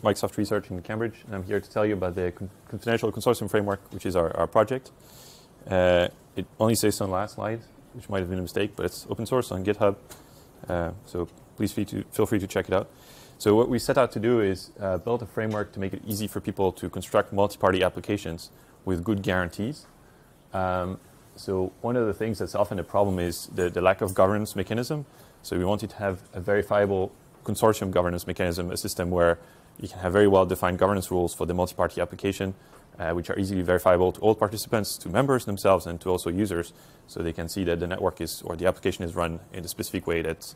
Microsoft Research in Cambridge, and I'm here to tell you about the Confidential Consortium Framework, which is our, our project. Uh, it only says on the last slide, which might have been a mistake, but it's open source on GitHub, uh, so please feel, to, feel free to check it out. So what we set out to do is uh, build a framework to make it easy for people to construct multi-party applications with good guarantees. Um, so one of the things that's often a problem is the, the lack of governance mechanism. So we wanted to have a verifiable consortium governance mechanism, a system where you can have very well-defined governance rules for the multi-party application, uh, which are easily verifiable to all participants, to members themselves, and to also users, so they can see that the network is or the application is run in the specific way that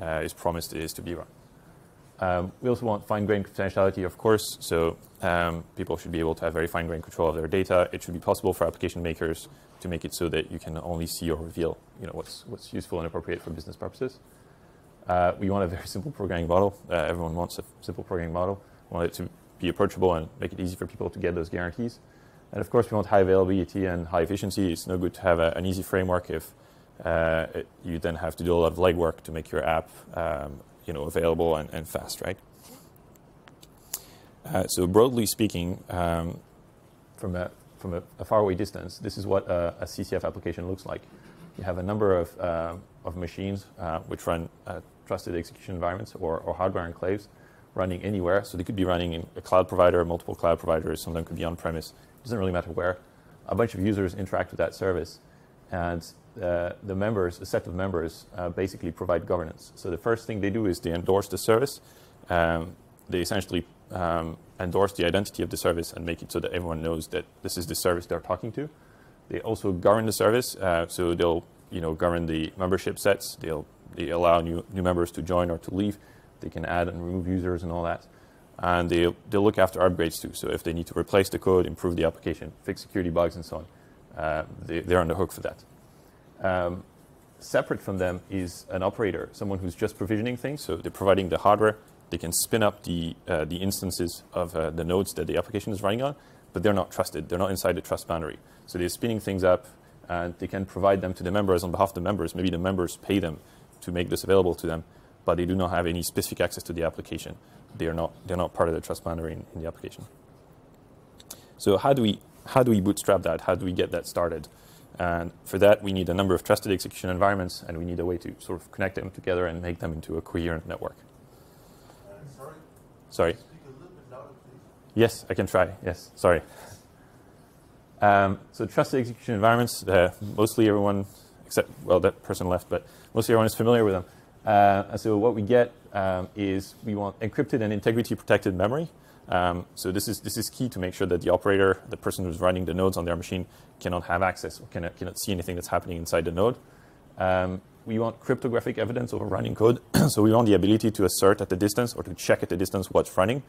uh, is promised to be run. Um, we also want fine-grained confidentiality, of course, so um, people should be able to have very fine-grained control of their data. It should be possible for application makers to make it so that you can only see or reveal you know, what's, what's useful and appropriate for business purposes. Uh, we want a very simple programming model. Uh, everyone wants a simple programming model. We want it to be approachable and make it easy for people to get those guarantees. And of course, we want high availability and high efficiency. It's no good to have a, an easy framework if uh, it, you then have to do a lot of legwork to make your app um, you know, available and, and fast, right? Uh, so broadly speaking, um, from, a, from a, a, faraway distance, this is what a, a, CCF application looks like. You have a number of, uh, of machines uh, which run uh, trusted execution environments or, or, hardware enclaves running anywhere. So they could be running in a cloud provider, multiple cloud providers, some of them could be on-premise. It doesn't really matter where. A bunch of users interact with that service. And uh, the members, a set of members, uh, basically provide governance. So the first thing they do is they endorse the service. Um, they essentially um, endorse the identity of the service and make it so that everyone knows that this is the service they're talking to. They also govern the service, uh, so they'll you know govern the membership sets. They'll they allow new new members to join or to leave. They can add and remove users and all that. And they they'll look after upgrades too. So if they need to replace the code, improve the application, fix security bugs, and so on, uh, they, they're on the hook for that. Um, separate from them is an operator, someone who's just provisioning things. So they're providing the hardware. They can spin up the, uh, the instances of uh, the nodes that the application is running on, but they're not trusted. They're not inside the trust boundary. So they're spinning things up, and they can provide them to the members on behalf of the members. Maybe the members pay them to make this available to them, but they do not have any specific access to the application. They are not, they're not part of the trust boundary in, in the application. So how do, we, how do we bootstrap that? How do we get that started? And for that, we need a number of trusted execution environments, and we need a way to sort of connect them together and make them into a coherent network. Sorry? Sorry. Louder, yes, I can try. Yes, sorry. Um, so trusted execution environments, uh, mostly everyone, except, well, that person left, but mostly everyone is familiar with them. Uh, so what we get um, is we want encrypted and integrity protected memory. Um, so this is, this is key to make sure that the operator, the person who's running the nodes on their machine, cannot have access or cannot, cannot see anything that's happening inside the node. Um, we want cryptographic evidence over running code. so we want the ability to assert at the distance or to check at the distance what's running.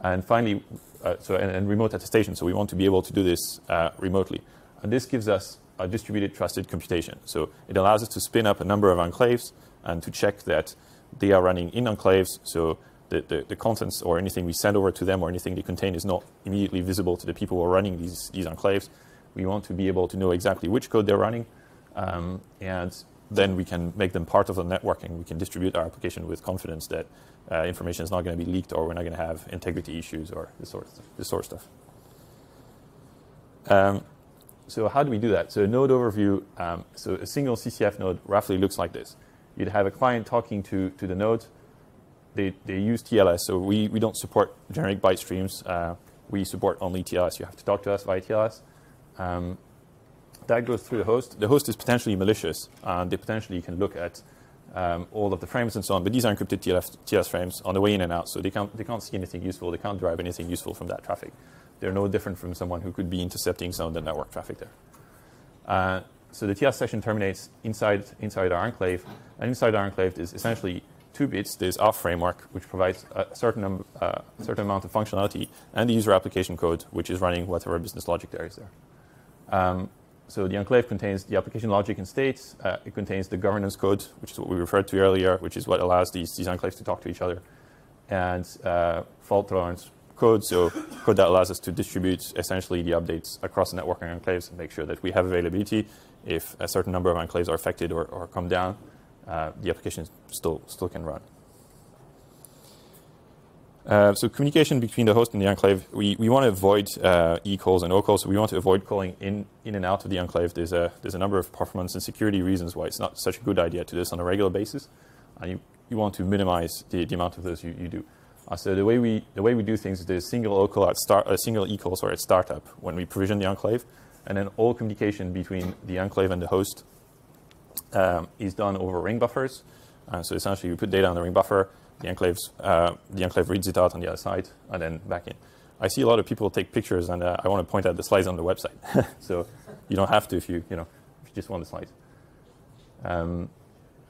And finally, uh, so and, and, remote attestation. So we want to be able to do this uh, remotely. And this gives us a distributed trusted computation. So it allows us to spin up a number of enclaves and to check that they are running in enclaves. So the, the, the, contents or anything we send over to them or anything they contain is not immediately visible to the people who are running these, these enclaves. We want to be able to know exactly which code they're running, um, and then we can make them part of the networking. We can distribute our application with confidence that uh, information is not going to be leaked or we're not going to have integrity issues or this sort of, this sort of stuff. Um, so how do we do that? So a node overview, um, so a single CCF node roughly looks like this. You'd have a client talking to, to the node, they, they use TLS, so we, we don't support generic byte streams. Uh, we support only TLS. You have to talk to us via TLS. Um, that goes through the host. The host is potentially malicious. Uh, they potentially can look at um, all of the frames and so on, but these are encrypted TLS, TLS frames on the way in and out, so they can't, they can't see anything useful. They can't derive anything useful from that traffic. They're no different from someone who could be intercepting some of the network traffic there. Uh, so the TLS session terminates inside, inside our enclave, and inside our enclave is essentially two bits, there's our framework, which provides a certain, uh, certain amount of functionality, and the user application code, which is running whatever business logic there is there. Um, so the enclave contains the application logic and states. Uh, it contains the governance code, which is what we referred to earlier, which is what allows these, these enclaves to talk to each other, and uh, fault tolerance code, so code that allows us to distribute essentially the updates across the networking enclaves and make sure that we have availability if a certain number of enclaves are affected or, or come down uh, the application still, still can run. Uh, so communication between the host and the enclave, we, we want to avoid uh, e-calls and o-calls. So we want to avoid calling in, in and out of the enclave. There's a, there's a number of performance and security reasons why it's not such a good idea to do this on a regular basis. And you, you want to minimize the, the amount of those you, you do. Uh, so the way, we, the way we do things is there's a single o-call at start, a single e-call sorry, at startup when we provision the enclave. And then all communication between the enclave and the host um, is done over ring buffers. Uh, so essentially, we put data on the ring buffer, the enclaves, uh, the enclave reads it out on the other side, and then back in. I see a lot of people take pictures, and uh, I want to point out the slides on the website. so you don't have to if you, you know, if you just want the slides. Um,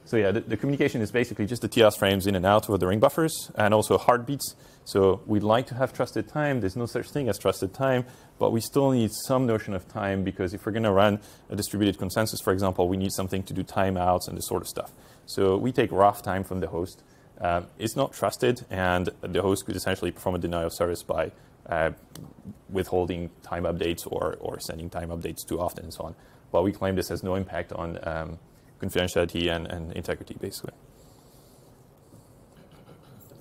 so yeah, the, the, communication is basically just the TLS frames in and out over the ring buffers, and also heartbeats. So we'd like to have trusted time. There's no such thing as trusted time, but we still need some notion of time because if we're going to run a distributed consensus, for example, we need something to do timeouts and this sort of stuff. So we take rough time from the host, um, it's not trusted, and the host could essentially perform a denial of service by uh, withholding time updates or, or sending time updates too often and so on. But we claim this has no impact on um, confidentiality and, and integrity, basically.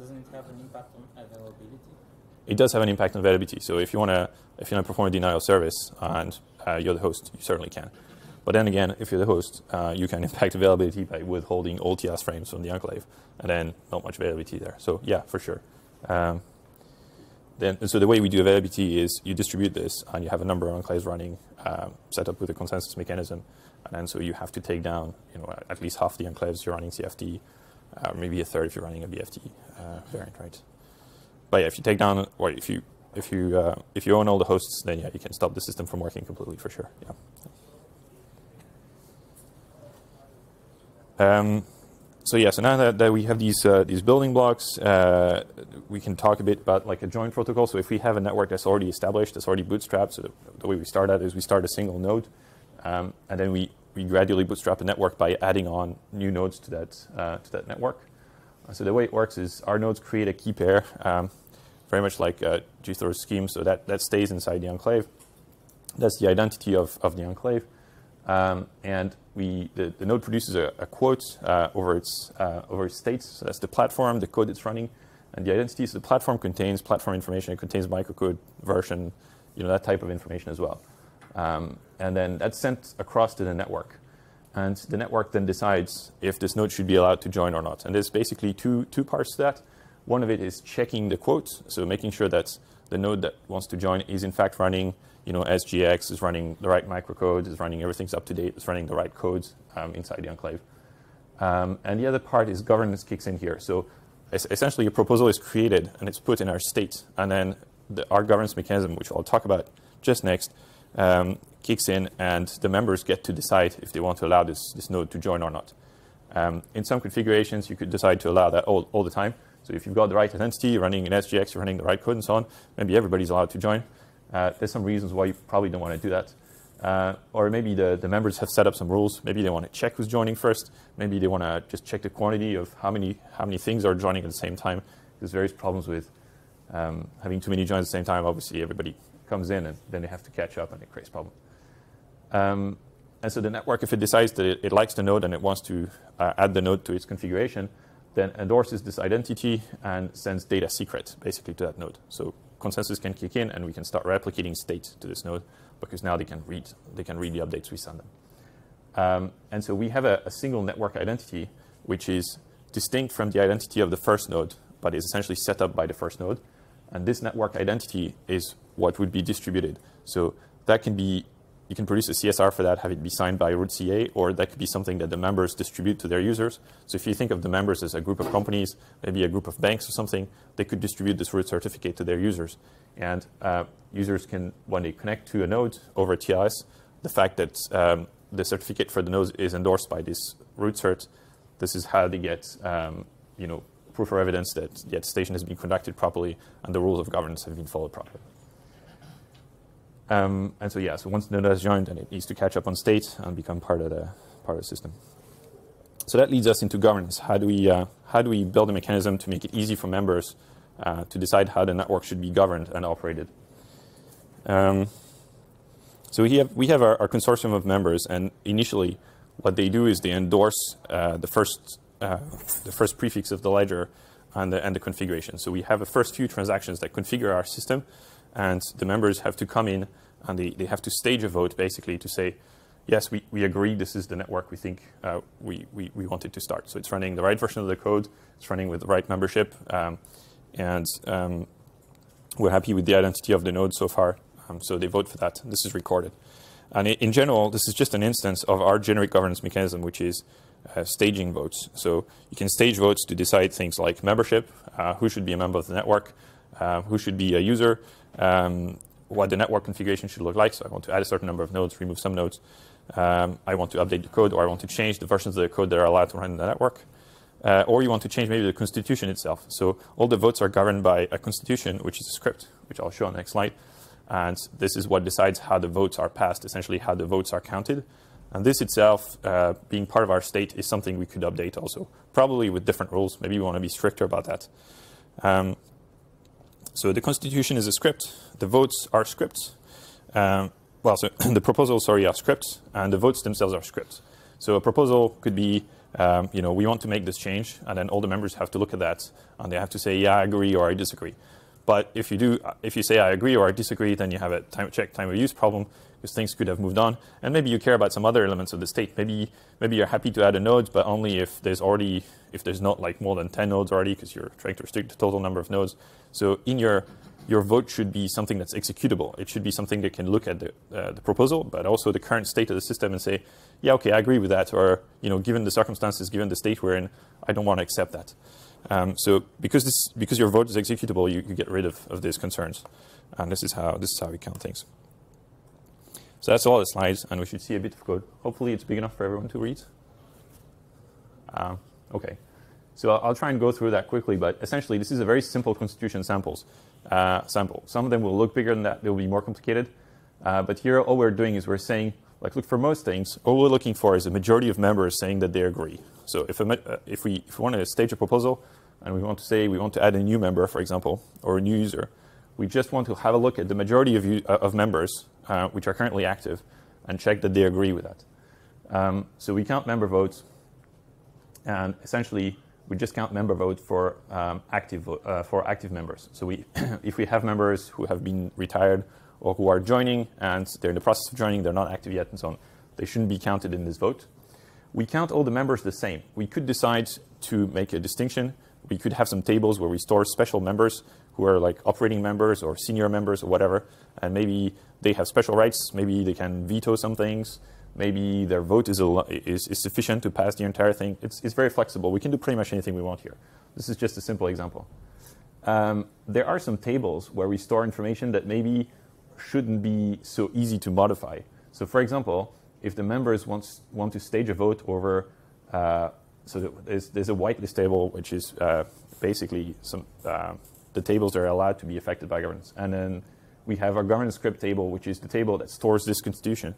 doesn't it have an impact on availability? It does have an impact on availability. So if you want to if you want to perform a denial of service and uh, you're the host, you certainly can. But then again, if you're the host, uh, you can impact availability by withholding all TLS frames from the enclave, and then not much availability there. So yeah, for sure. Um, then, so the way we do availability is you distribute this, and you have a number of enclaves running, um, set up with a consensus mechanism, and then so you have to take down, you know, at least half the enclaves you're running CFT, uh, maybe a third if you're running a BFT uh, variant, right? But yeah, if you take down, or if you if you uh, if you own all the hosts, then yeah, you can stop the system from working completely for sure. Yeah. Um, so yeah, so now that, that we have these uh, these building blocks, uh, we can talk a bit about like a join protocol. So if we have a network that's already established, that's already bootstrapped, so the, the way we start out is we start a single node, um, and then we, we gradually bootstrap the network by adding on new nodes to that uh, to that network. Uh, so the way it works is our nodes create a key pair, um, very much like uh, Jethro's scheme. So that that stays inside the enclave. That's the identity of, of the enclave. Um, and we, the, the, node produces a, a quote uh, over, its, uh, over its states. So that's the platform, the code it's running, and the identity. So the platform contains platform information. It contains microcode version, you know, that type of information as well. Um, and then that's sent across to the network. And the network then decides if this node should be allowed to join or not. And there's basically two, two parts to that. One of it is checking the quotes, so making sure that the node that wants to join is in fact running you know, SGX is running the right microcode, is running everything's up to date, is running the right codes um, inside the enclave. Um, and the other part is governance kicks in here. So essentially, a proposal is created and it's put in our state, and then the, our governance mechanism, which I'll talk about just next, um, kicks in, and the members get to decide if they want to allow this, this node to join or not. Um, in some configurations, you could decide to allow that all, all the time. So if you've got the right identity, running an SGX, you're running the right code and so on, maybe everybody's allowed to join. Uh, there's some reasons why you probably don't want to do that. Uh, or maybe the, the members have set up some rules. Maybe they want to check who's joining first. Maybe they want to just check the quantity of how many, how many things are joining at the same time. There's various problems with um, having too many joins at the same time. Obviously, everybody comes in and then they have to catch up and it creates problems. Um, and so the network, if it decides that it, it likes the node and it wants to uh, add the node to its configuration, then endorses this identity and sends data secret basically to that node. So consensus can kick in and we can start replicating state to this node because now they can read, they can read the updates we send them. Um, and so we have a, a, single network identity which is distinct from the identity of the first node, but is essentially set up by the first node. And this network identity is what would be distributed. So that can be you can produce a CSR for that, have it be signed by root CA, or that could be something that the members distribute to their users. So if you think of the members as a group of companies, maybe a group of banks or something, they could distribute this root certificate to their users. And uh, users can, when they connect to a node over TLS, the fact that um, the certificate for the node is endorsed by this root cert, this is how they get um, you know, proof or evidence that the attestation has been conducted properly and the rules of governance have been followed properly. Um, and so yeah, so once Node has joined, then it needs to catch up on state and become part of the part of the system. So that leads us into governance. How do we uh, how do we build a mechanism to make it easy for members uh, to decide how the network should be governed and operated? Um, so we have we have our, our, consortium of members, and initially, what they do is they endorse uh, the first uh, the first prefix of the ledger and the, and the configuration. So we have a first few transactions that configure our system, and the members have to come in and they, they have to stage a vote basically to say, yes, we, we agree this is the network we think uh, we, we, we wanted to start. So it's running the right version of the code, it's running with the right membership, um, and um, we're happy with the identity of the node so far. Um, so they vote for that. This is recorded. And in general, this is just an instance of our generic governance mechanism, which is uh, staging votes. So you can stage votes to decide things like membership, uh, who should be a member of the network, uh, who should be a user, um, what the network configuration should look like. So I want to add a certain number of nodes, remove some nodes. Um, I want to update the code, or I want to change the versions of the code that are allowed to run in the network. Uh, or you want to change maybe the constitution itself. So all the votes are governed by a constitution, which is a script, which I'll show on the next slide. And this is what decides how the votes are passed, essentially how the votes are counted. And this itself, uh, being part of our state, is something we could update also, probably with different rules. Maybe we want to be stricter about that. Um, so the constitution is a script. The votes are scripts. Um, well, so the proposals, sorry, are scripts, and the votes themselves are scripts. So a proposal could be, um, you know, we want to make this change, and then all the members have to look at that, and they have to say, yeah, I agree or I disagree. But if you do, if you say I agree or I disagree, then you have a time check time of use problem because things could have moved on, and maybe you care about some other elements of the state. Maybe maybe you're happy to add a node, but only if there's already if there's not like more than 10 nodes already because you're trying to restrict the total number of nodes. So in your your vote should be something that's executable. It should be something that can look at the, uh, the proposal, but also the current state of the system and say, yeah, okay, I agree with that, or you know, given the circumstances, given the state we're in, I don't want to accept that. Um, so because this, because your vote is executable, you, you get rid of, of these concerns, and this is how this is how we count things. So that's all the slides, and we should see a bit of code. Hopefully, it's big enough for everyone to read. Um, okay. So I'll, try and go through that quickly, but essentially, this is a very simple constitution samples uh, sample. Some of them will look bigger than that; they'll be more complicated. Uh, but here, all we're doing is we're saying, like, look for most things. All we're looking for is a majority of members saying that they agree. So if, a, uh, if we if we want to stage a proposal and we want to say we want to add a new member, for example, or a new user, we just want to have a look at the majority of, uh, of members uh, which are currently active and check that they agree with that. Um, so we count member votes, and essentially we just count member votes for um, active uh, for active members. So we, if we have members who have been retired or who are joining and they're in the process of joining, they're not active yet, and so on, they shouldn't be counted in this vote. We count all the members the same. We could decide to make a distinction. We could have some tables where we store special members who are like operating members or senior members or whatever, and maybe they have special rights. Maybe they can veto some things. Maybe their vote is, is, is sufficient to pass the entire thing. It's, it's very flexible. We can do pretty much anything we want here. This is just a simple example. Um, there are some tables where we store information that maybe shouldn't be so easy to modify. So, for example, if the members want, want to stage a vote over, uh, so there's, there's a whitelist table, which is uh, basically some, uh, the tables that are allowed to be affected by governance. And then we have our governance script table, which is the table that stores this constitution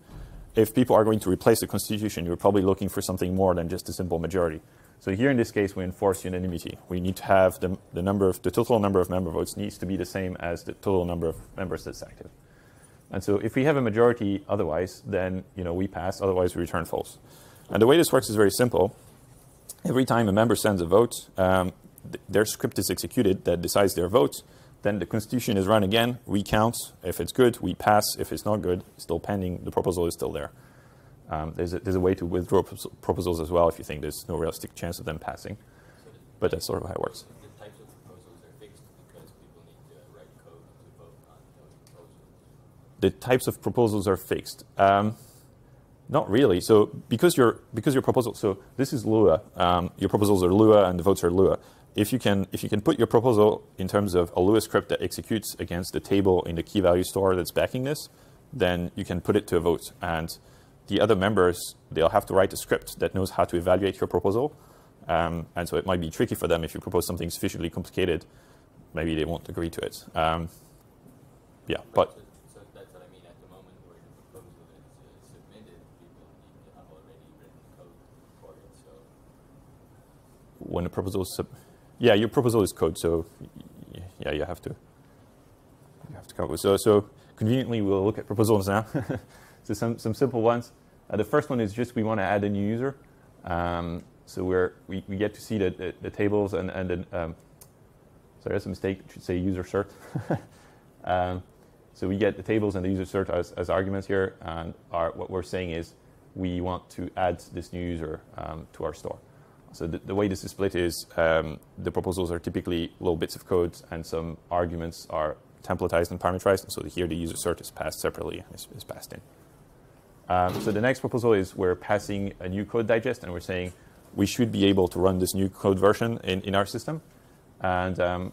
if people are going to replace the constitution, you're probably looking for something more than just a simple majority. So here in this case, we enforce unanimity. We need to have the, the number of the total number of member votes needs to be the same as the total number of members that's active. And so if we have a majority otherwise, then you know we pass. Otherwise, we return false. And the way this works is very simple. Every time a member sends a vote, um, th their script is executed that decides their vote. Then the constitution is run again. We count. If it's good, we pass. If it's not good, still pending. The proposal is still there. Um, there's, a, there's a way to withdraw proposals as well if you think there's no realistic chance of them passing. So but that's sort of how it works. The types of proposals are fixed because people need to write code to vote on those proposals. The types of proposals are fixed. Um, not really. So because your because your proposal, so this is Lua. Um, your proposals are Lua and the votes are Lua if you can if you can put your proposal in terms of a Lua script that executes against the table in the key value store that's backing this, then you can put it to a vote. And the other members, they'll have to write a script that knows how to evaluate your proposal. Um, and so it might be tricky for them if you propose something sufficiently complicated. Maybe they won't agree to it. Um, yeah, but. So, so, that's what I mean. At the moment where the proposal is uh, submitted, people need to have already written code for it. So when the proposal is submitted yeah, your proposal is code, so yeah, you have to you have to come up with. So, so conveniently, we'll look at proposals now. so some some simple ones. Uh, the first one is just we want to add a new user. Um, so we're, we, we get to see the, the, the tables and, and the, um, So that's a mistake. Should say user cert. um, so we get the tables and the user cert as, as arguments here, and our, what we're saying is we want to add this new user um, to our store. So the, the, way this is split is um, the proposals are typically little bits of code, and some arguments are templatized and parameterized. And so here the user cert is passed separately and is, is passed in. Um, so the next proposal is we're passing a new code digest, and we're saying we should be able to run this new code version in, in our system. And um,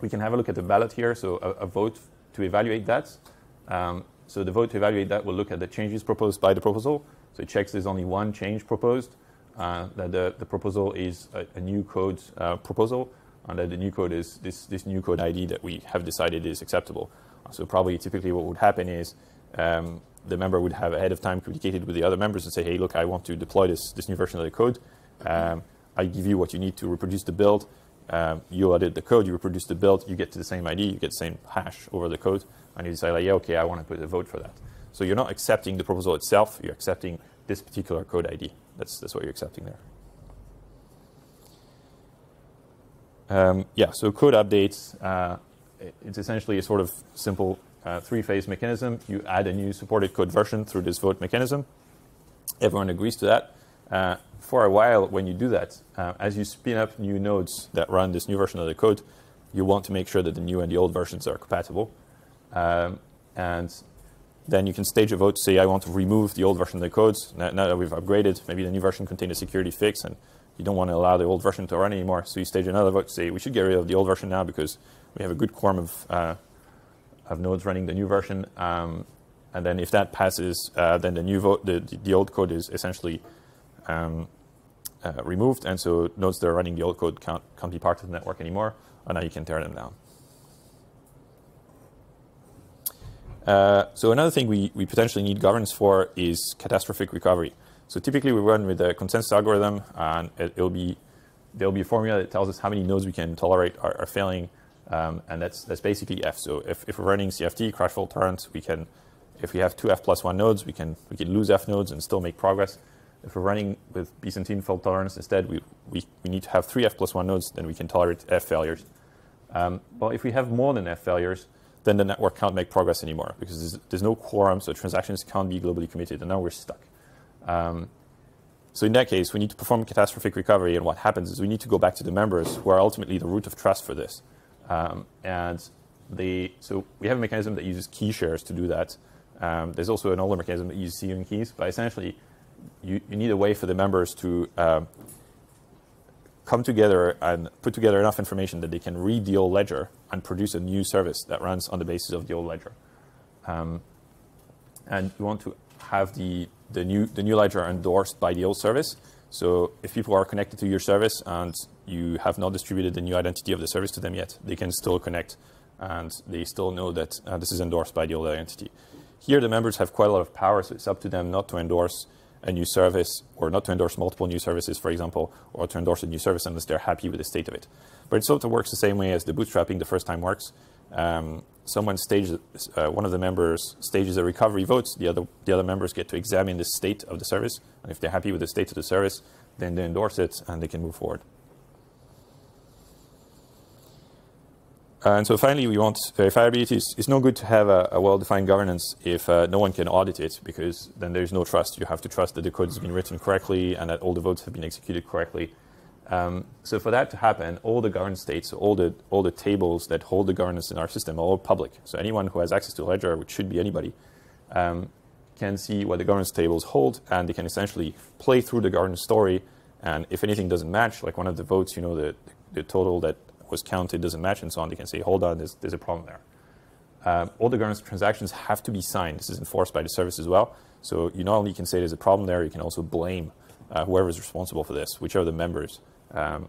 we can have a look at the ballot here, so a, a vote to evaluate that. Um, so the vote to evaluate that will look at the changes proposed by the proposal. So it checks there's only one change proposed, that the, the proposal is a, a new code uh, proposal, and that the new code is this, this new code ID that we have decided is acceptable. So probably typically what would happen is um, the member would have ahead of time communicated with the other members and say, hey, look, I want to deploy this, this new version of the code. Um, I give you what you need to reproduce the build. Um, you edit the code, you reproduce the build, you get to the same ID, you get the same hash over the code, and you decide, like, yeah, okay, I want to put a vote for that. So you're not accepting the proposal itself, you're accepting this particular code ID. That's, that's what you're accepting there. Um, yeah, so code updates, uh, it's essentially a sort of simple uh, three-phase mechanism. You add a new supported code version through this vote mechanism. Everyone agrees to that. Uh, for a while, when you do that, uh, as you spin up new nodes that run this new version of the code, you want to make sure that the new and the old versions are compatible. Um, and then you can stage a vote to say, I want to remove the old version of the code. Now, now, that we've upgraded, maybe the new version contained a security fix, and you don't want to allow the old version to run anymore. So you stage another vote to say, we should get rid of the old version now because we have a good quorum of, uh, of nodes running the new version. Um, and then if that passes, uh, then the new vote, the, the old code is essentially um, uh, removed, and so nodes that are running the old code can't, can't be part of the network anymore, and now you can tear them down. Uh, so another thing we, we potentially need governance for is catastrophic recovery. So typically we run with a consensus algorithm, and it, will be there'll be a formula that tells us how many nodes we can tolerate are, are failing, um, and that's that's basically F. So if, if we're running CFT crash fault tolerance, we can if we have two F plus one nodes, we can we can lose F nodes and still make progress. If we're running with Byzantine fault tolerance instead, we, we, we need to have three F plus one nodes, then we can tolerate F failures. Um, if we have more than F failures, then the network can't make progress anymore because there's, there's no quorum, so transactions can't be globally committed, and now we're stuck. Um, so in that case, we need to perform catastrophic recovery, and what happens is we need to go back to the members who are ultimately the root of trust for this. Um, and they, so we have a mechanism that uses key shares to do that. Um, there's also an older mechanism that uses sealing keys, but essentially you, you need a way for the members to uh, come together and put together enough information that they can read the old ledger and produce a new service that runs on the basis of the old ledger. Um, and you want to have the, the, new, the new ledger endorsed by the old service. So if people are connected to your service and you have not distributed the new identity of the service to them yet, they can still connect and they still know that uh, this is endorsed by the old identity. Here, the members have quite a lot of power, so it's up to them not to endorse a new service or not to endorse multiple new services, for example, or to endorse a new service unless they're happy with the state of it. But it sort of works the same way as the bootstrapping the first time works. Um, someone stages, uh, one of the members stages a recovery vote, the other, the other members get to examine the state of the service, and if they're happy with the state of the service, then they endorse it and they can move forward. And so finally, we want verifiability. It's, it's no good to have a, a well-defined governance if uh, no one can audit it, because then there's no trust. You have to trust that the code has been written correctly and that all the votes have been executed correctly. Um, so for that to happen, all the governance states, all the, all the tables that hold the governance in our system are all public. So anyone who has access to Ledger, which should be anybody, um, can see what the governance tables hold, and they can essentially play through the governance story. And if anything doesn't match, like one of the votes, you know, the, the total that was counted doesn't match and so on, they can say, hold on, there's, there's a problem there. Um, all the governance transactions have to be signed. This is enforced by the service as well. So you not only can say there's a problem there, you can also blame uh, whoever is responsible for this, whichever the members um,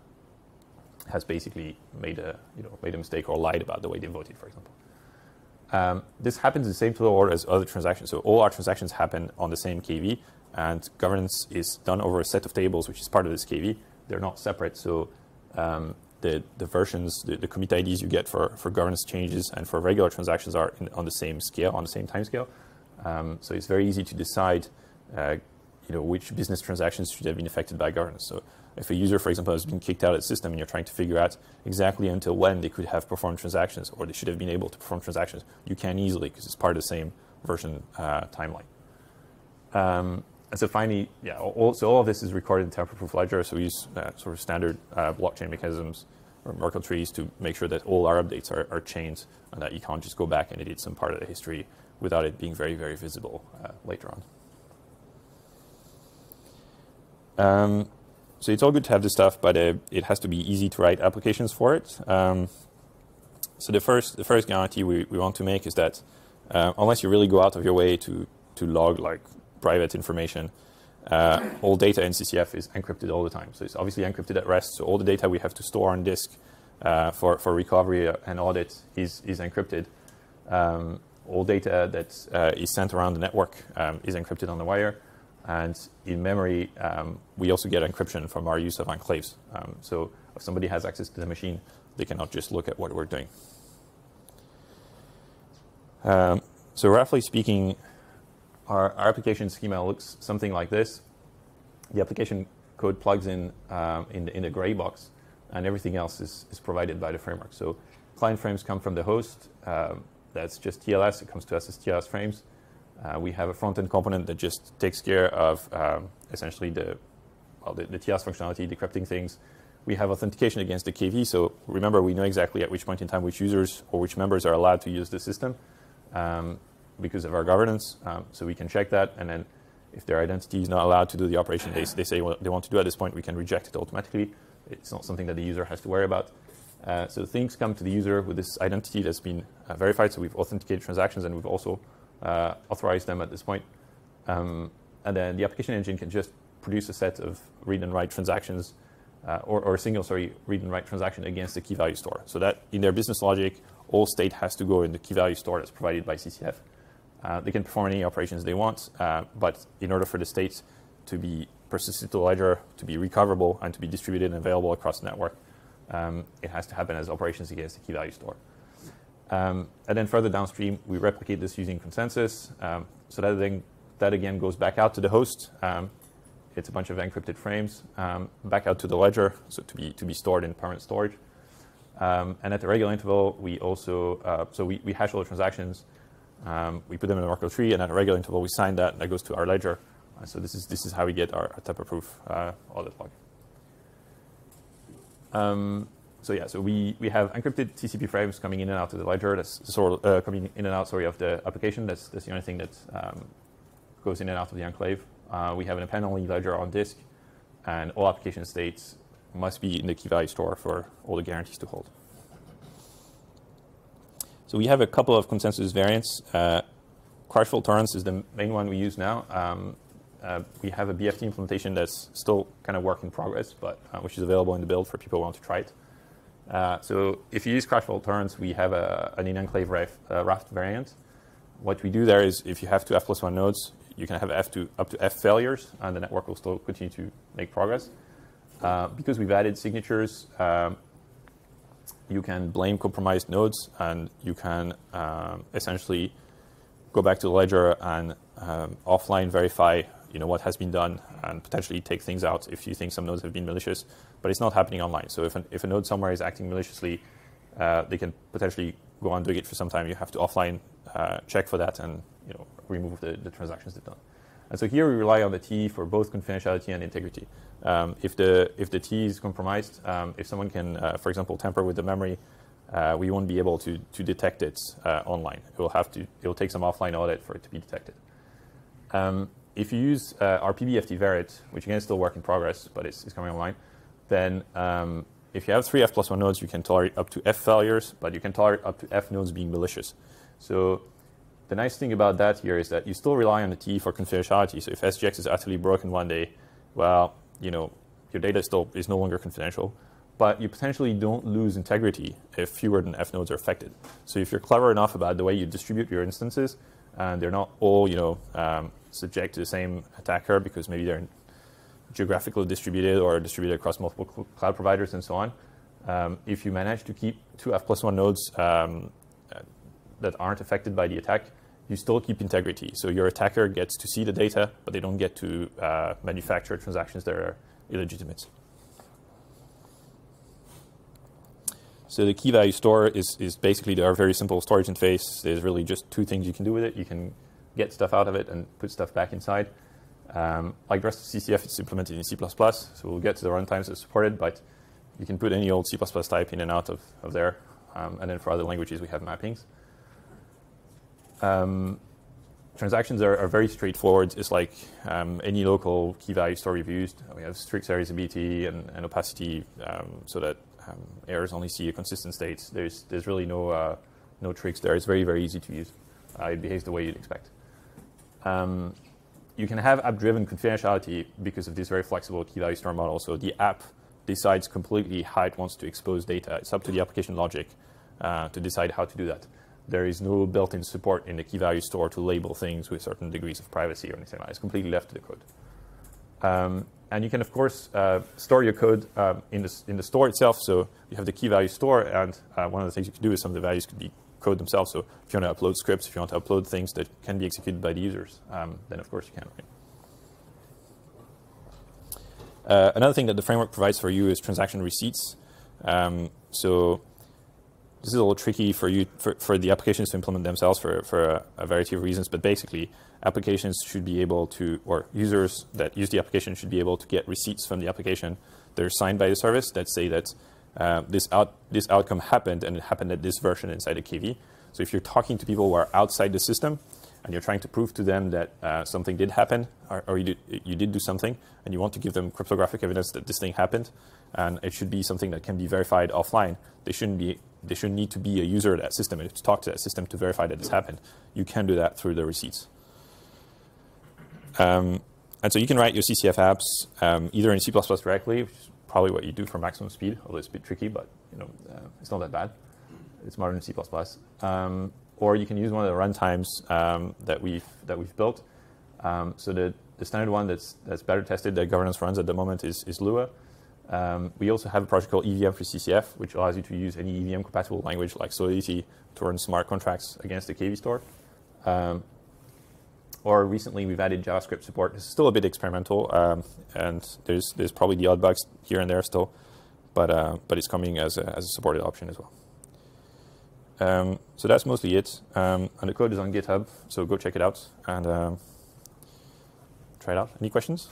has basically made a, you know, made a mistake or lied about the way they voted, for example. Um, this happens in the same flow order as other transactions. So all our transactions happen on the same KV, and governance is done over a set of tables, which is part of this KV. They're not separate, so um, the, the versions, the, the, commit IDs you get for, for governance changes and for regular transactions are in, on the same scale, on the same time scale. Um, so it's very easy to decide, uh, you know, which business transactions should have been affected by governance. So if a user, for example, has been kicked out of the system and you're trying to figure out exactly until when they could have performed transactions or they should have been able to perform transactions, you can easily because it's part of the same version uh, timeline. Um, and so finally, yeah, all, so all of this is recorded in tamper-proof ledger. So we use uh, sort of standard uh, blockchain mechanisms or Merkle trees to make sure that all our updates are, are chained and that you can't just go back and edit some part of the history without it being very, very visible uh, later on. Um, so it's all good to have this stuff, but uh, it has to be easy to write applications for it. Um, so the first, the first guarantee we, we want to make is that uh, unless you really go out of your way to, to log like private information, uh, all data in CCF is encrypted all the time. So it's obviously encrypted at rest. So all the data we have to store on disk uh, for, for recovery and audit is, is encrypted. Um, all data that uh, is sent around the network um, is encrypted on the wire. And in memory, um, we also get encryption from our use of enclaves. Um, so if somebody has access to the machine, they cannot just look at what we're doing. Um, so roughly speaking, our, our, application schema looks something like this. The application code plugs in um, in, the, in the gray box, and everything else is, is provided by the framework. So client frames come from the host. Um, that's just TLS. It comes to us as TLS frames. Uh, we have a front-end component that just takes care of um, essentially the, well, the, the, TLS functionality, decrypting things. We have authentication against the KV. So remember, we know exactly at which point in time which users or which members are allowed to use the system um, because of our governance. Um, so we can check that. And then if their identity is not allowed to do the operation they, they say what they want to do at this point, we can reject it automatically. It's not something that the user has to worry about. Uh, so things come to the user with this identity that's been uh, verified. So we've authenticated transactions and we've also uh, authorize them at this point. Um, and then the application engine can just produce a set of read and write transactions uh, or, or, a single, sorry, read and write transaction against the key value store. So that in their business logic, all state has to go in the key value store that's provided by CCF. Uh, they can perform any operations they want, uh, but in order for the state to be persistent to the ledger, to be recoverable, and to be distributed and available across the network, um, it has to happen as operations against the key value store. Um, and then further downstream, we replicate this using consensus. Um, so that, then, that again goes back out to the host. Um, it's a bunch of encrypted frames um, back out to the ledger, so to be, to be stored in permanent storage. Um, and at the regular interval, we also, uh, so we, we hash all the transactions, um, we put them in a Merkle tree, and at a regular interval, we sign that, and that goes to our ledger. Uh, so this is, this is how we get our, our tamper-proof uh, audit log. Um, so yeah, so we, we have encrypted TCP frames coming in and out of the ledger. That's sort of, uh, coming in and out, sorry, of the application. That's, that's the only thing that um, goes in and out of the enclave. Uh, we have an append-only ledger on disk, and all application states must be in the key value store for all the guarantees to hold. So we have a couple of consensus variants. Uh, crash fault tolerance is the main one we use now. Um, uh, we have a BFT implementation that's still kind of work in progress, but uh, which is available in the build for people who want to try it. Uh, so if you use crash fault tolerance, we have a, an in-enclave uh, raft variant. What we do there is if you have two F plus one nodes, you can have F to, up to F failures, and the network will still continue to make progress. Uh, because we've added signatures, um, you can blame compromised nodes, and you can um, essentially go back to the ledger and um, offline verify you know, what has been done and potentially take things out if you think some nodes have been malicious, but it's not happening online. So if, an, if a node somewhere is acting maliciously, uh, they can potentially go on doing it for some time. You have to offline uh, check for that and you know, remove the, the transactions they've done. And so here we rely on the TEE for both confidentiality and integrity. Um, if, the, if the TEE is compromised, um, if someone can, uh, for example, tamper with the memory, uh, we won't be able to, to detect it uh, online. It will have to, it will take some offline audit for it to be detected. Um, if you use uh, PBFT variant, which again is still work in progress, but it's, it's coming online, then um, if you have three F plus one nodes, you can tolerate up to F failures, but you can tolerate up to F nodes being malicious. So the nice thing about that here is that you still rely on the TEE for confidentiality. So if SGX is utterly broken one day, well, you know, your data still is no longer confidential, but you potentially don't lose integrity if fewer than F nodes are affected. So if you're clever enough about the way you distribute your instances, and they're not all, you know, um, subject to the same attacker because maybe they're geographically distributed or distributed across multiple cl cloud providers and so on. Um, if you manage to keep two F plus one nodes um, that aren't affected by the attack, you still keep integrity. So your attacker gets to see the data, but they don't get to uh, manufacture transactions that are illegitimate. So the key value store is, is basically our very simple storage interface. There's really just two things you can do with it. You can get stuff out of it and put stuff back inside. Um, like the rest of CCF, it's implemented in C++, so we'll get to the runtimes that support it. but you can put any old C++ type in and out of, of there. Um, and then for other languages, we have mappings. Um, transactions are, are, very straightforward. It's like um, any local key value store we've used. We have strict serializability and, and opacity um, so that um, errors only see a consistent state. There's, there's really no, uh, no tricks there. It's very, very easy to use. Uh, it behaves the way you'd expect. Um, you can have app-driven confidentiality because of this very flexible key value store model. So the app decides completely how it wants to expose data. It's up to the application logic uh, to decide how to do that. There is no built-in support in the key value store to label things with certain degrees of privacy or anything like that. It's completely left to the code. Um, and you can, of course, uh, store your code um, in, the, in the store itself. So you have the key value store, and uh, one of the things you can do is some of the values could be code themselves. So if you want to upload scripts, if you want to upload things that can be executed by the users, um, then of course you can. Uh, another thing that the framework provides for you is transaction receipts. Um, so this is a little tricky for you for, for the applications to implement themselves for, for a, a, variety of reasons, but basically applications should be able to, or users that use the application should be able to get receipts from the application that are signed by the service that say that uh, this, out, this outcome happened and it happened at this version inside a KV. So if you're talking to people who are outside the system and you're trying to prove to them that uh, something did happen or, or you, did, you did do something and you want to give them cryptographic evidence that this thing happened, and it should be something that can be verified offline, they shouldn't be they shouldn't need to be a user of that system and to talk to that system to verify that this happened. You can do that through the receipts. Um, and so you can write your CCF apps um, either in C++ directly, which is probably what you do for maximum speed, although it's a bit tricky, but you know uh, it's not that bad. It's modern C++. Um, or you can use one of the runtimes um, that we've that we've built. Um, so the, the standard one that's that's better tested that governance runs at the moment is, is Lua. Um, we also have a project called EVM for CCF, which allows you to use any EVM compatible language like Solidity to run smart contracts against the KV store. Um, or recently, we've added JavaScript support. It's still a bit experimental, um, and there's there's probably the odd bugs here and there still, but uh, but it's coming as a, as a supported option as well. Um, so that's mostly it. Um, and the code is on GitHub, so go check it out and um, try it out. Any questions?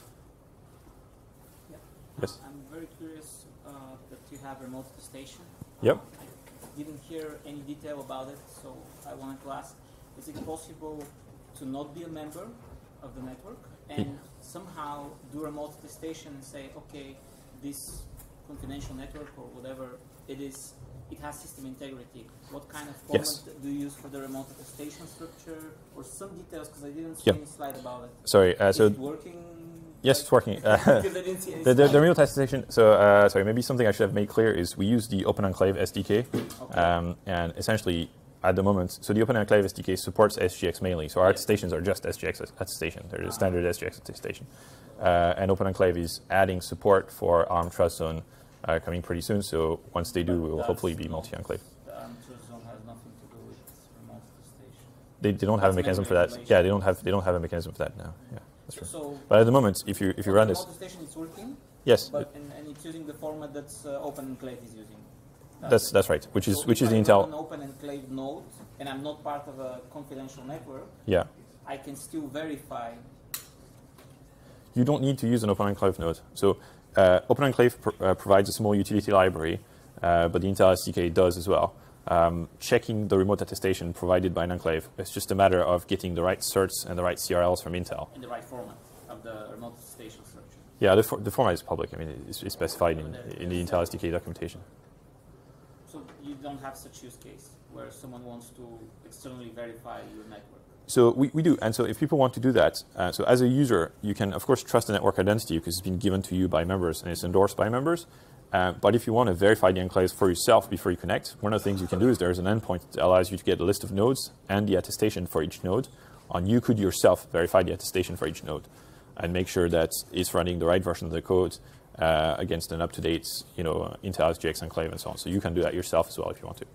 Yeah. Yes I'm very curious uh, that you have remote attestation. Yep. I didn't hear any detail about it, so I wanted to ask, is it possible to not be a member of the network and somehow do remote attestation and say, okay, this confidential network or whatever it is, it has system integrity. What kind of format yes. do you use for the remote attestation structure or some details because I didn't see yep. any slide about it. Sorry, uh, so working Yes, it's working. Uh, the, the, the real attestation. So, uh, sorry, maybe something I should have made clear is we use the Open Enclave SDK, okay. um, and essentially at the moment, so the Open Enclave SDK supports SGX mainly. So our attestations are just SGX attestation. They're a standard SGX attestation, uh, and Open Enclave is adding support for ARM Trust Zone uh, coming pretty soon. So once they do, we will hopefully be multi-enclave. They, they don't have a mechanism for that. Yeah, they don't have they don't have a mechanism for that now. Yeah. That's true. So but at the moment, if you if you run this, station is working. Yes. But and, and, it's using the format that's uh, Open Enclave is using. Uh, that's that's right. Which is so which is the Intel. An Open Enclave node, and I'm not part of a confidential network. Yeah. I can still verify. You don't need to use an Open Enclave node. So uh, Open Enclave pr uh, provides a small utility library, uh, but the Intel SDK does as well um, checking the remote attestation provided by an enclave. It's just a matter of getting the right certs and the right CRLs from Intel. In the right format of the remote attestation structure. Yeah, the, for, the format is public. I mean, it's, it's specified in, in the Intel SDK documentation. So you don't have such use case where someone wants to externally verify your network? So we, we do. And so if people want to do that, uh, so as a user, you can, of course, trust the network identity because it's been given to you by members and it's endorsed by members. Uh, but if you want to verify the enclaves for yourself before you connect, one of the things you can do is there's an endpoint that allows you to get a list of nodes and the attestation for each node. And you could yourself verify the attestation for each node and make sure that it's running the right version of the code uh, against an up-to-date, you know, Intel SGX enclave and so on. So you can do that yourself as well if you want to.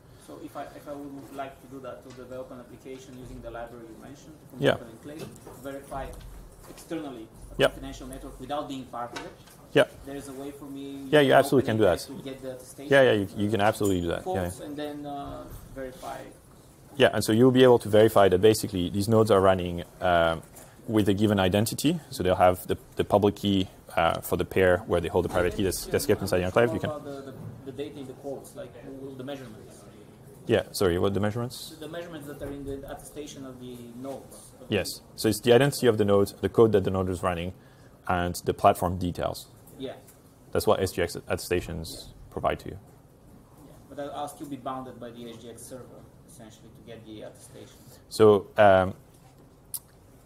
If I, if I would like to do that to develop an application using the library you mentioned, to yeah. enclave, verify externally a yep. confidential network without being part of it, Yeah. There's a way for me. Yeah, you absolutely can do that. Get the. Yeah, yeah, you, you can absolutely do that. Yeah. And then uh, verify. Yeah, and so you'll be able to verify that basically these nodes are running um, with a given identity. So they'll have the, the public key uh, for the pair where they hold the private key that's, that's kept inside the enclave. You can, about the, the, the data in the quotes, like uh, the measurements? Yeah, sorry, what are the measurements? The measurements that are in the attestation of the nodes. of the- Yes. So it's the identity of the node, the code that the node is running, and the platform details. Yeah. That's what SGX attestations provide to you. yeah. But I'll, I'll still be bounded by the SGX server, essentially, to get the attestation. So um,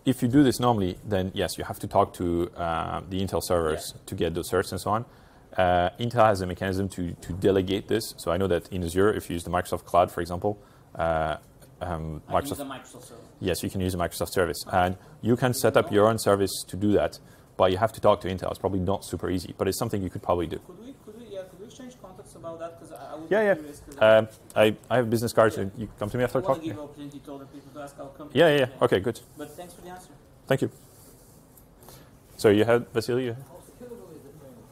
if you do this normally, then yes, you have to talk to uh, the Intel servers Yeah. to get those certs and so on. Uh, Intel has a mechanism to, to delegate this. So I know that in Azure, if you use the Microsoft Cloud, for example, uh, um, I use Microsoft, a Microsoft yes, you can use a Microsoft service, and you can set up your own service to do that. But you have to talk to Intel. It's probably not super easy, but it's something you could probably do. Could we, could we, yeah, could we exchange contacts about that? Because I, I would Yeah, yeah. I- Um, I, I have business cards. and You come to me I after want to talking. give opportunity to other people to ask. Yeah, yeah, yeah. Okay, good. But thanks for the answer. Thank you. So you had Vasily. you- How scalable is the framework?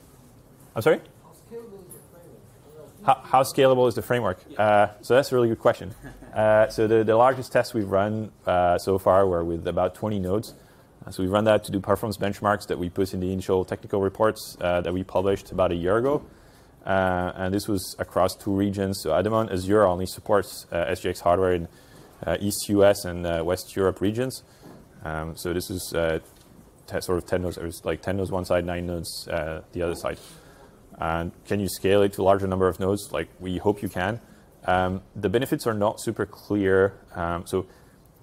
I'm sorry. How scalable is the framework? How, scalable is the framework? Uh, so that's a really good question. Uh, so the, the largest tests we've run uh, so far were with about 20 nodes. Uh, so we run that to do performance benchmarks that we put in the initial technical reports uh, that we published about a year ago. Uh, and this was across two regions. So moment, Azure only supports uh, SGX hardware in uh, East US and uh, West Europe regions. Um, so this is uh, sort of 10 nodes, like 10 nodes one side, 9 nodes uh, the other side. And can you scale it to a larger number of nodes? Like we hope you can. Um, the benefits are not super clear. Um, so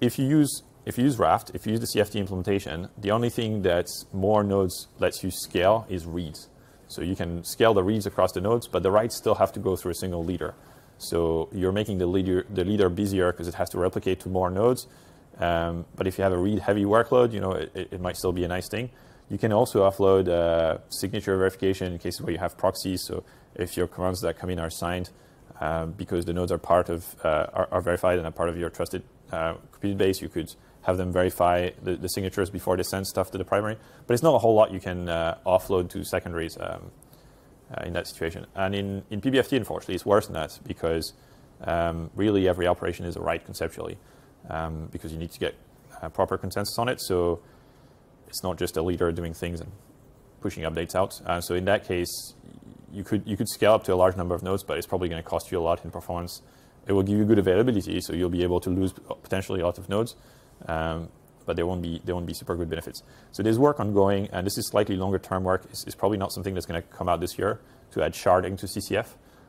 if you use if you use Raft, if you use the CFT implementation, the only thing that more nodes lets you scale is reads. So you can scale the reads across the nodes, but the writes still have to go through a single leader. So you're making the leader the leader busier because it has to replicate to more nodes. Um, but if you have a read-heavy workload, you know it, it, it might still be a nice thing. You can also offload uh, signature verification in cases where you have proxies. So if your commands that come in are signed, um, because the nodes are part of uh, are, are verified and are part of your trusted uh, base, you could have them verify the, the signatures before they send stuff to the primary. But it's not a whole lot you can uh, offload to secondaries um, uh, in that situation. And in, in PBFT, unfortunately, it's worse than that because um, really every operation is a write conceptually um, because you need to get uh, proper consensus on it. So it's not just a leader doing things and pushing updates out. Uh, so in that case, you could you could scale up to a large number of nodes, but it's probably going to cost you a lot in performance. It will give you good availability, so you'll be able to lose potentially a lot of nodes, um, but there won't be there won't be super good benefits. So there's work ongoing, and this is slightly longer term work. It's, it's probably not something that's going to come out this year to add sharding to CCF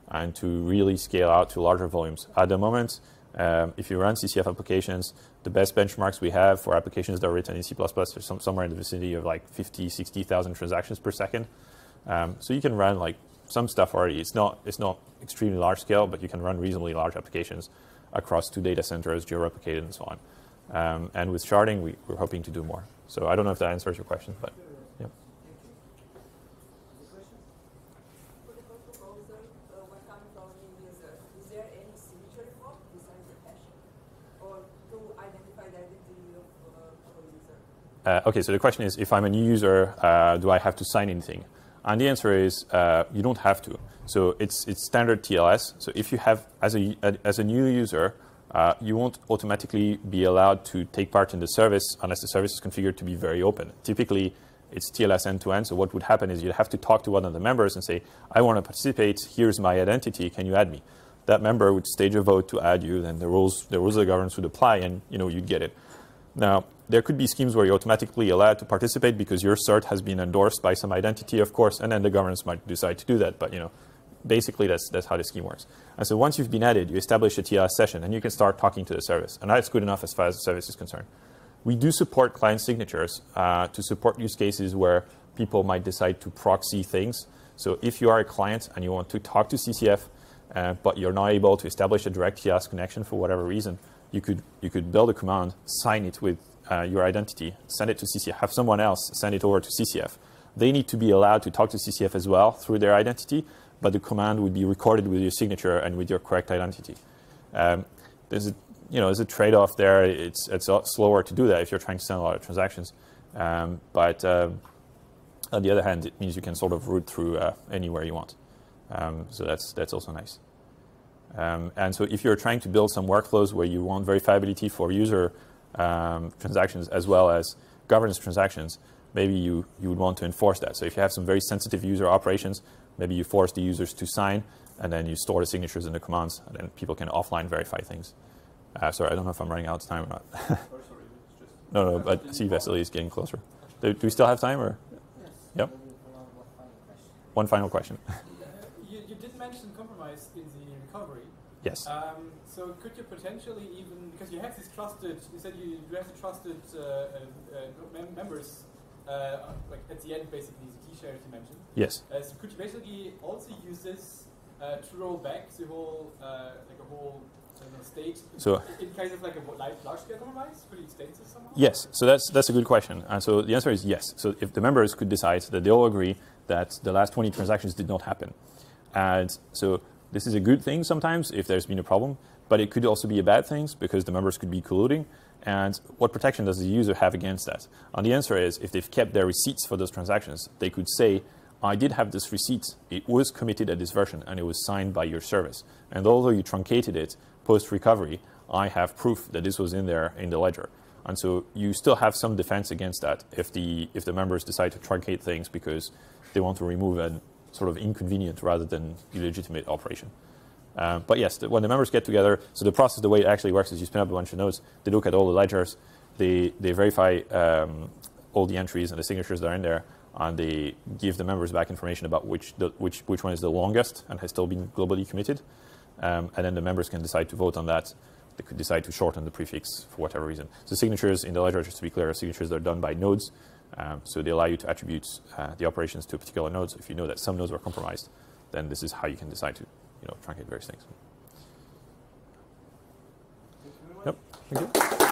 and to really scale out to larger volumes. At the moment, um, if you run CCF applications, the best benchmarks we have for applications that are written in C++ are some, somewhere in the vicinity of like 50, 60,000 transactions per second. Um, so you can run like some stuff already. It's not it's not extremely large scale, but you can run reasonably large applications across two data centers, geo-replicated, and so on. Um, and with sharding, we, we're hoping to do more. So I don't know if that answers your question, but yeah. For the code proposal, uh, when coming from a new user, is there any signature involved besides the hashing? Or to identify the identity of uh, a user? Uh, okay, so the question is, if I'm a new user, uh, do I have to sign anything? And the answer is, uh, you don't have to. So it's it's standard TLS. So if you have as a as a new user, uh, you won't automatically be allowed to take part in the service unless the service is configured to be very open. Typically, it's TLS end to end. So what would happen is you'd have to talk to one of the members and say, I want to participate. Here's my identity. Can you add me? That member would stage a vote to add you. Then the rules the rules of the governance would apply, and you know you'd get it. Now, there could be schemes where you're automatically allowed to participate because your cert has been endorsed by some identity, of course, and then the governance might decide to do that. But you know, basically that's that's how the scheme works. And so once you've been added, you establish a TLS session, and you can start talking to the service, and that's good enough as far as the service is concerned. We do support client signatures uh, to support use cases where people might decide to proxy things. So if you are a client and you want to talk to CCF, uh, but you're not able to establish a direct TLS connection for whatever reason, you could you could build a command, sign it with uh, your identity, send it to CCF, have someone else send it over to CCF. They need to be allowed to talk to CCF as well through their identity, but the command would be recorded with your signature and with your correct identity. Um, there's a you know there's a trade-off there. It's it's slower to do that if you're trying to send a lot of transactions, um, but um, On the other hand, it means you can sort of route through uh, anywhere you want. Um, so that's, that's also nice. Um, and so if you're trying to build some workflows where you want verifiability for user um, transactions as well as governance transactions, maybe you, you would want to enforce that. So if you have some very sensitive user operations, maybe you force the users to sign and then you store the signatures in the commands and then people can offline verify things. Uh, sorry, I don't know if I'm running out of time or not. no, no, but I see Vasily is getting closer. Do, do we still have time or Yep. One one final question. one final question? You, you did mention compromise in the recovery. yes. Um, so could you potentially even because you have these trusted, you said you, you have the trusted uh, uh, uh, mem- members, uh, like at the end basically the key shares you mentioned. yes. Uh, so could you basically also use this uh, to roll back the whole uh, like a whole I don't know, state So- in, case of like a large, scale compromise? Could you extend this somehow? Yes, so that's that's a good question. And so the answer is yes. So if the members could decide that they all agree that the last 20 transactions did not happen, and so this is a good thing sometimes if there's been a problem, but it could also be a bad thing because the members could be colluding. And what protection does the user have against that? And the answer is if they've kept their receipts for those transactions, they could say, I did have this receipt. It was committed at this version and it was signed by your service. And although you truncated it post recovery, I have proof that this was in there in the ledger. And so you still have some defense against that if the if the members decide to truncate things because they want to remove a sort of inconvenient rather than illegitimate operation. Um, but yes, the, when the members get together, so the process, the way it actually works is you spin up a bunch of nodes, they look at all the ledgers, they, they verify um, all the entries and the signatures that are in there, and they give the members back information about which, the, which, which one is the longest and has still been globally committed. Um, and then the members can decide to vote on that. They could decide to shorten the prefix for whatever reason. So signatures in the ledger, just to be clear, are signatures that are done by nodes. Um, so they allow you to attribute uh, the operations to particular nodes. If you know that some nodes were compromised, then this is how you can decide to you know, truncate various things. Thank you very much. Yep. Thank you.